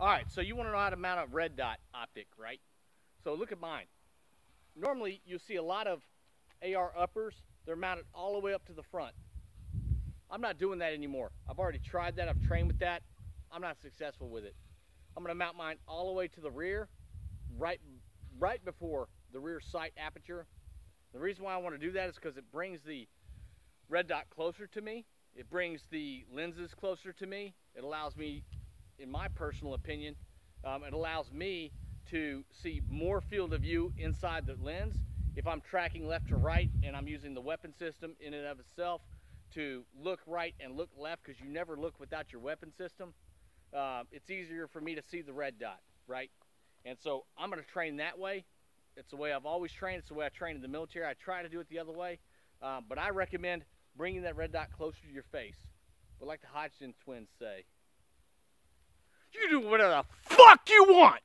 All right, so you want to know how to mount a red dot optic, right? So look at mine. Normally, you'll see a lot of AR uppers. They're mounted all the way up to the front. I'm not doing that anymore. I've already tried that. I've trained with that. I'm not successful with it. I'm going to mount mine all the way to the rear, right, right before the rear sight aperture. The reason why I want to do that is because it brings the red dot closer to me. It brings the lenses closer to me. It allows me in my personal opinion, um, it allows me to see more field of view inside the lens. If I'm tracking left to right and I'm using the weapon system in and of itself to look right and look left because you never look without your weapon system, uh, it's easier for me to see the red dot, right? And so I'm going to train that way. It's the way I've always trained. It's the way I train in the military. I try to do it the other way, um, but I recommend bringing that red dot closer to your face. But like the Hodge twins say, you do whatever the fuck you want.